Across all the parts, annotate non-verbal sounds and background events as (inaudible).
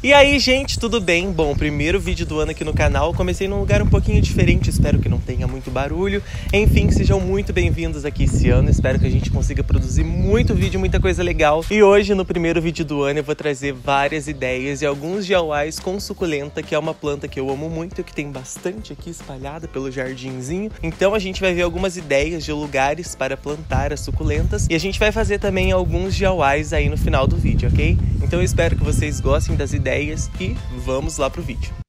E aí, gente, tudo bem? Bom, primeiro vídeo do ano aqui no canal. Comecei num lugar um pouquinho diferente, espero que não tenha muito barulho. Enfim, sejam muito bem-vindos aqui esse ano. Espero que a gente consiga produzir muito vídeo, muita coisa legal. E hoje, no primeiro vídeo do ano, eu vou trazer várias ideias e alguns DIYs com suculenta, que é uma planta que eu amo muito, que tem bastante aqui espalhada pelo jardinzinho. Então a gente vai ver algumas ideias de lugares para plantar as suculentas e a gente vai fazer também alguns DIYs aí no final do vídeo, ok? Então eu espero que vocês gostem das ideias ideias e vamos lá pro vídeo.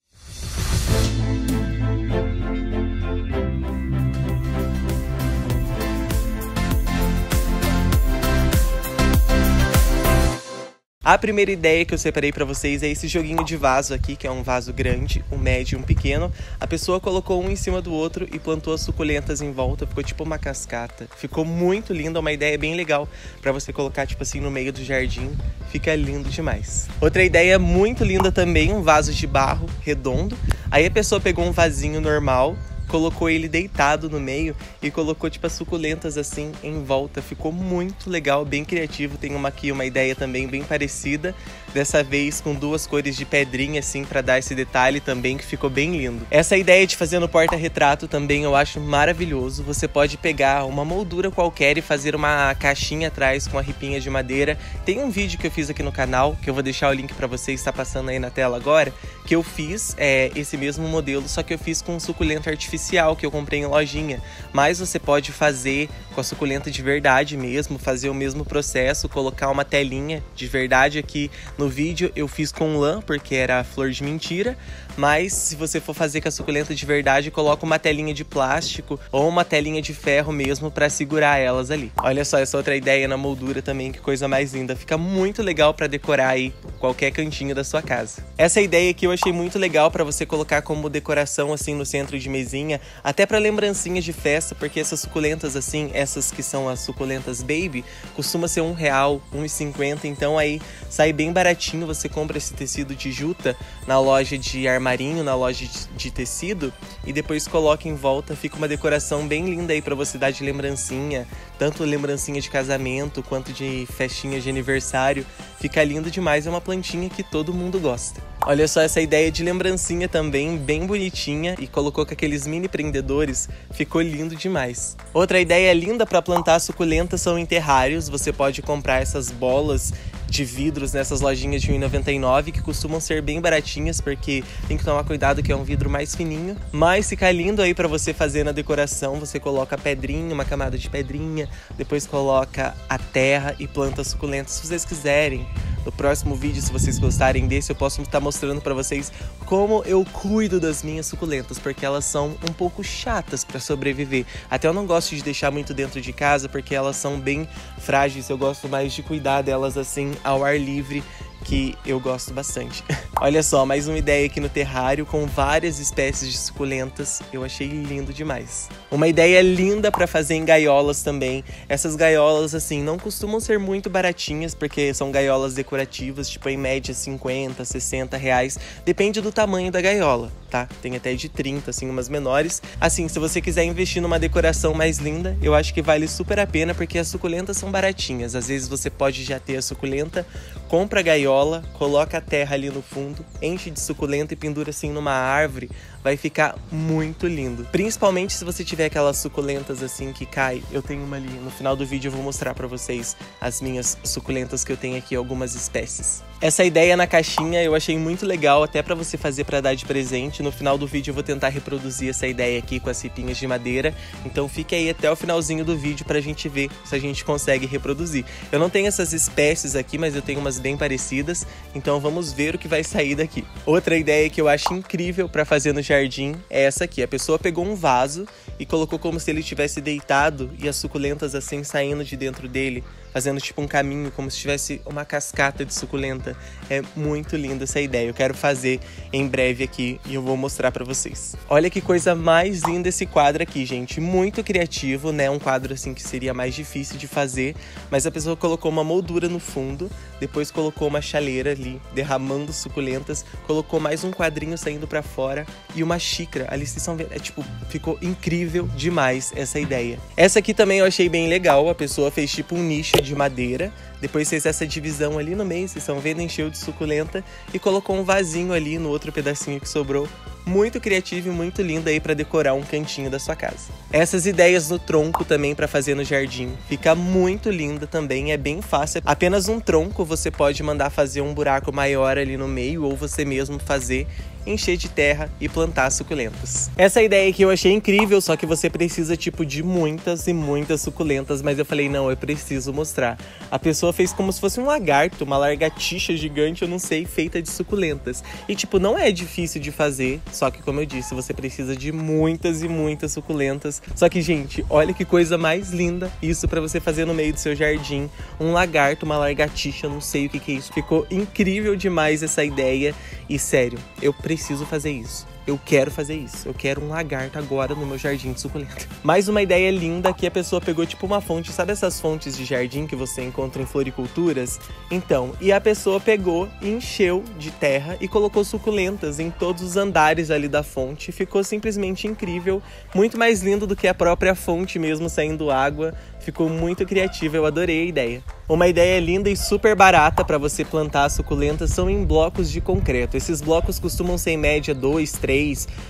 A primeira ideia que eu separei para vocês é esse joguinho de vaso aqui, que é um vaso grande, um médio e um pequeno. A pessoa colocou um em cima do outro e plantou as suculentas em volta, ficou tipo uma cascata. Ficou muito linda, uma ideia bem legal para você colocar tipo assim no meio do jardim. Fica lindo demais. Outra ideia muito linda também, um vaso de barro redondo. Aí a pessoa pegou um vasinho normal, colocou ele deitado no meio e colocou tipo as suculentas assim em volta. Ficou muito legal, bem criativo. Tem uma aqui uma ideia também bem parecida, dessa vez com duas cores de pedrinha assim para dar esse detalhe também que ficou bem lindo. Essa ideia de fazer no porta-retrato também eu acho maravilhoso. Você pode pegar uma moldura qualquer e fazer uma caixinha atrás com a ripinha de madeira. Tem um vídeo que eu fiz aqui no canal, que eu vou deixar o link para vocês, está passando aí na tela agora, que eu fiz é, esse mesmo modelo, só que eu fiz com suculento artificial artificial que eu comprei em lojinha, mas você pode fazer com a suculenta de verdade mesmo, fazer o mesmo processo, colocar uma telinha de verdade aqui no vídeo. Eu fiz com lã porque era flor de mentira, mas se você for fazer com a suculenta de verdade, coloca uma telinha de plástico ou uma telinha de ferro mesmo para segurar elas ali. Olha só essa outra ideia na moldura também, que coisa mais linda. Fica muito legal para decorar aí qualquer cantinho da sua casa. Essa ideia aqui eu achei muito legal para você colocar como decoração assim no centro de mesinha até para lembrancinhas de festa, porque essas suculentas assim, essas que são as suculentas baby, costuma ser um real, um e cinquenta, então aí sai bem baratinho. Você compra esse tecido de juta na loja de armarinho, na loja de, tecido e depois coloca em volta, fica uma decoração bem linda aí para você dar de lembrancinha, tanto lembrancinha de casamento quanto de festinha de aniversário. Fica lindo demais, é uma plantinha que todo mundo gosta. Olha só essa ideia de lembrancinha também, bem bonitinha e colocou com aqueles mini prendedores, ficou lindo demais. Outra ideia linda para plantar suculentas são em terrários, você pode comprar essas bolas de vidros nessas lojinhas de 1,99 que costumam ser bem baratinhas porque tem que tomar cuidado que é um vidro mais fininho, mas fica lindo aí para você fazer na decoração, você coloca pedrinha, uma camada de pedrinha, depois coloca a terra e planta suculentas se vocês quiserem. No próximo vídeo, se vocês gostarem desse, eu posso estar mostrando para vocês como eu cuido das minhas suculentas, porque elas são um pouco chatas para sobreviver. Até eu não gosto de deixar muito dentro de casa, porque elas são bem frágeis. Eu gosto mais de cuidar delas assim ao ar livre que eu gosto bastante. (laughs) Olha só, mais uma ideia aqui no terrário com várias espécies de suculentas. Eu achei lindo demais. Uma ideia linda para fazer em gaiolas também. Essas gaiolas assim não costumam ser muito baratinhas porque são gaiolas decorativas, tipo em média 50, 60 reais, depende do tamanho da gaiola, tá? Tem até de 30, assim, umas menores. Assim, se você quiser investir numa decoração mais linda, eu acho que vale super a pena porque as suculentas são baratinhas. Às vezes você pode já ter a suculenta, compra a gaiola, coloca a terra ali no fundo, enche de suculenta e pendura assim numa árvore, vai ficar muito lindo. Principalmente se você tiver aquelas suculentas assim que cai. Eu tenho uma ali, no final do vídeo eu vou mostrar para vocês as minhas suculentas que eu tenho aqui, algumas espécies. Essa ideia na caixinha eu achei muito legal, até para você fazer para dar de presente. No final do vídeo eu vou tentar reproduzir essa ideia aqui com as cipinhas de madeira. Então fique aí até o finalzinho do vídeo pra gente ver se a gente consegue reproduzir. Eu não tenho essas espécies aqui, mas eu tenho umas bem parecidas. Então vamos ver o que vai sair daqui. Outra ideia que eu acho incrível para fazer no jardim é essa aqui. A pessoa pegou um vaso e colocou como se ele tivesse deitado e as suculentas assim saindo de dentro dele fazendo tipo um caminho, como se tivesse uma cascata de suculenta. É muito linda essa ideia. Eu quero fazer em breve aqui e eu vou mostrar para vocês. Olha que coisa mais linda esse quadro aqui, gente. Muito criativo, né? Um quadro assim que seria mais difícil de fazer, mas a pessoa colocou uma moldura no fundo, depois colocou uma chaleira ali derramando suculentas, colocou mais um quadrinho saindo para fora e uma xícara. Ali vocês estão vendo, é tipo, ficou incrível demais essa ideia. Essa aqui também eu achei bem legal. A pessoa fez tipo um nicho de madeira. Depois fez essa divisão ali no meio, vocês estão vendo, encheu de suculenta e colocou um vasinho ali no outro pedacinho que sobrou muito criativa e muito linda aí para decorar um cantinho da sua casa. Essas ideias no tronco também para fazer no jardim, fica muito linda também, é bem fácil. Apenas um tronco você pode mandar fazer um buraco maior ali no meio ou você mesmo fazer encher de terra e plantar suculentas. Essa ideia aqui eu achei incrível, só que você precisa tipo de muitas e muitas suculentas, mas eu falei, não, eu preciso mostrar. A pessoa fez como se fosse um lagarto, uma largatixa gigante, eu não sei, feita de suculentas. E tipo, não é difícil de fazer, só que como eu disse, você precisa de muitas e muitas suculentas. Só que, gente, olha que coisa mais linda isso para você fazer no meio do seu jardim. Um lagarto, uma largatixa, não sei o que, que é isso. Ficou incrível demais essa ideia. E sério, eu preciso fazer isso. Eu quero fazer isso. Eu quero um lagarto agora no meu jardim de suculenta. (laughs) Mais uma ideia linda que a pessoa pegou tipo uma fonte, sabe essas fontes de jardim que você encontra em floriculturas? Então, e a pessoa pegou, encheu de terra e colocou suculentas em todos os andares ali da fonte. Ficou simplesmente incrível, muito mais lindo do que a própria fonte mesmo saindo água. Ficou muito criativa, eu adorei a ideia. Uma ideia linda e super barata para você plantar suculentas são em blocos de concreto. Esses blocos costumam ser em média 2, 3,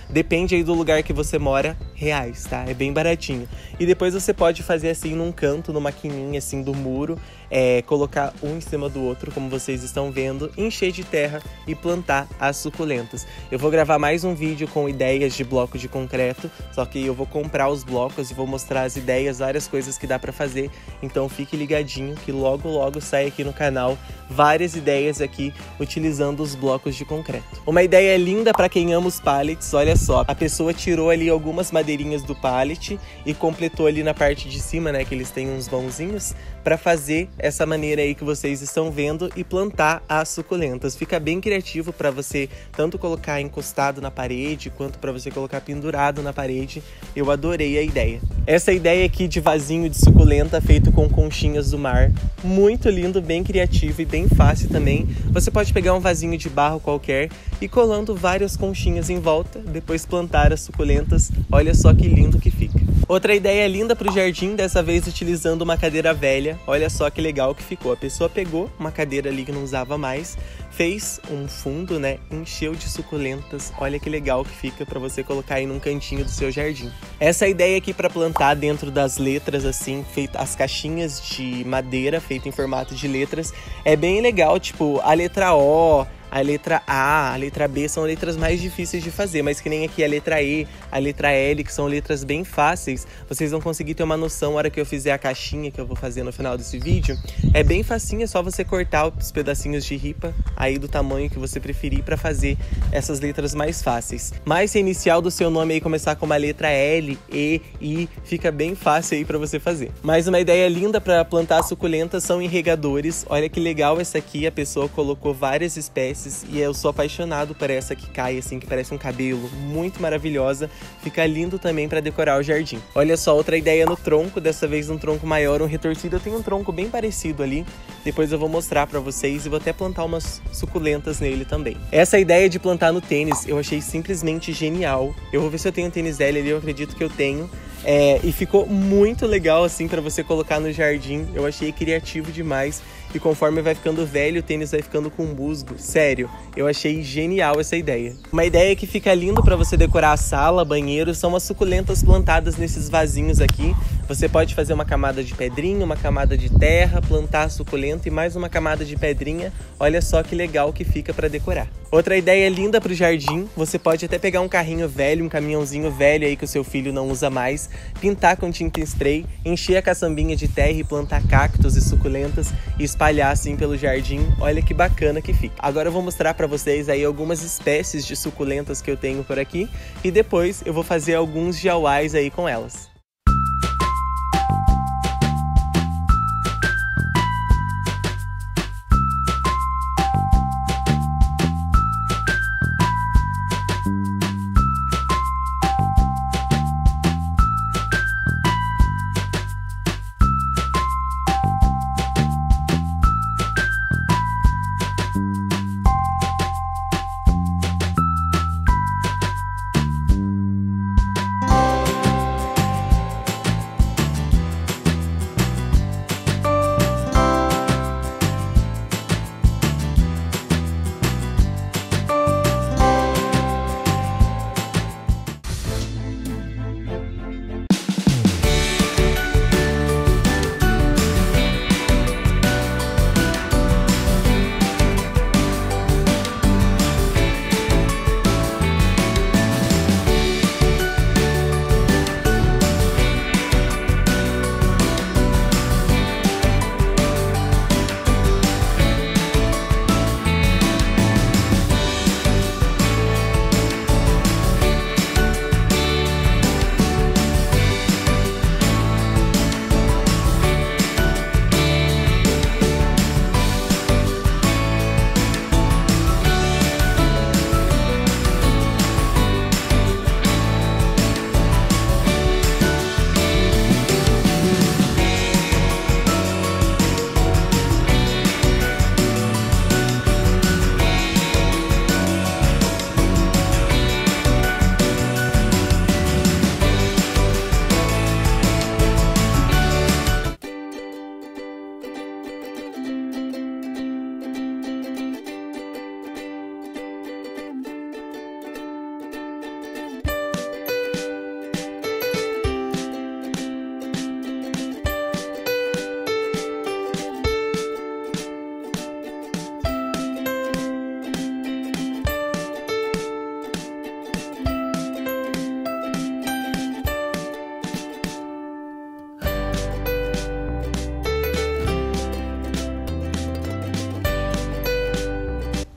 depende aí do lugar que você mora, reais, tá? É bem baratinho. E depois você pode fazer assim num canto, numa quininha assim do muro, é, colocar um em cima do outro, como vocês estão vendo, encher de terra e plantar as suculentas. Eu vou gravar mais um vídeo com ideias de bloco de concreto, só que eu vou comprar os blocos e vou mostrar as ideias, várias coisas que dá para fazer. Então fique ligadinho que logo logo sai aqui no canal várias ideias aqui utilizando os blocos de concreto. Uma ideia linda para quem ama os pallets, olha só, a pessoa tirou ali algumas madeirinhas do pallet e completou ali na parte de cima, né, que eles têm uns vãozinhos, para fazer essa maneira aí que vocês estão vendo e plantar as suculentas. Fica bem criativo para você tanto colocar encostado na parede quanto para você colocar pendurado na parede. Eu adorei a ideia. Essa ideia aqui de vasinho de suculenta feito com conchinhas do mar, muito lindo, bem criativo e bem fácil também. Você pode pegar um vasinho de barro qualquer e colando várias conchinhas em volta, depois plantar as suculentas. Olha só que lindo que fica. Outra ideia linda para o jardim, dessa vez utilizando uma cadeira velha. Olha só que legal que ficou. A pessoa pegou uma cadeira ali que não usava mais, fez um fundo, né? Encheu de suculentas. Olha que legal que fica para você colocar aí num cantinho do seu jardim. Essa ideia aqui para plantar dentro das letras assim, feita as caixinhas de madeira feita em formato de letras, é bem legal, tipo, a letra O, a letra A, a letra B são letras mais difíceis de fazer, mas que nem aqui a letra E, a letra L, que são letras bem fáceis, vocês vão conseguir ter uma noção na hora que eu fizer a caixinha que eu vou fazer no final desse vídeo. É bem facinho, é só você cortar os pedacinhos de ripa aí do tamanho que você preferir para fazer essas letras mais fáceis. Mas se a inicial do seu nome aí começar com uma letra L, E, I, fica bem fácil aí para você fazer. Mais uma ideia linda para plantar suculentas são irrigadores. Olha que legal essa aqui, a pessoa colocou várias espécies e eu sou apaixonado por essa que cai assim, que parece um cabelo, muito maravilhosa. Fica lindo também para decorar o jardim. Olha só, outra ideia no tronco, dessa vez um tronco maior, um retorcido. Eu tenho um tronco bem parecido ali, depois eu vou mostrar para vocês e vou até plantar umas suculentas nele também. Essa ideia de plantar no tênis eu achei simplesmente genial. Eu vou ver se eu tenho tênis L ali, eu acredito que eu tenho. É, e ficou muito legal assim para você colocar no jardim. Eu achei criativo demais. E conforme vai ficando velho, o tênis vai ficando com musgo. Sério, eu achei genial essa ideia. Uma ideia que fica lindo para você decorar a sala, banheiro, são as suculentas plantadas nesses vasinhos aqui. Você pode fazer uma camada de pedrinha, uma camada de terra, plantar a suculenta e mais uma camada de pedrinha. Olha só que legal que fica para decorar. Outra ideia linda para o jardim, você pode até pegar um carrinho velho, um caminhãozinho velho aí que o seu filho não usa mais, pintar com tinta spray, encher a caçambinha de terra e plantar cactos e suculentas e espalhar assim pelo jardim. Olha que bacana que fica. Agora eu vou mostrar para vocês aí algumas espécies de suculentas que eu tenho por aqui e depois eu vou fazer alguns jauais aí com elas.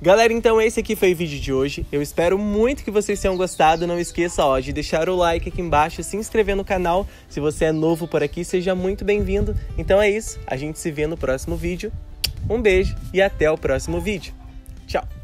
Galera, então esse aqui foi o vídeo de hoje. Eu espero muito que vocês tenham gostado. Não esqueça ó, de deixar o like aqui embaixo, se inscrever no canal. Se você é novo por aqui, seja muito bem-vindo. Então é isso, a gente se vê no próximo vídeo. Um beijo e até o próximo vídeo. Tchau!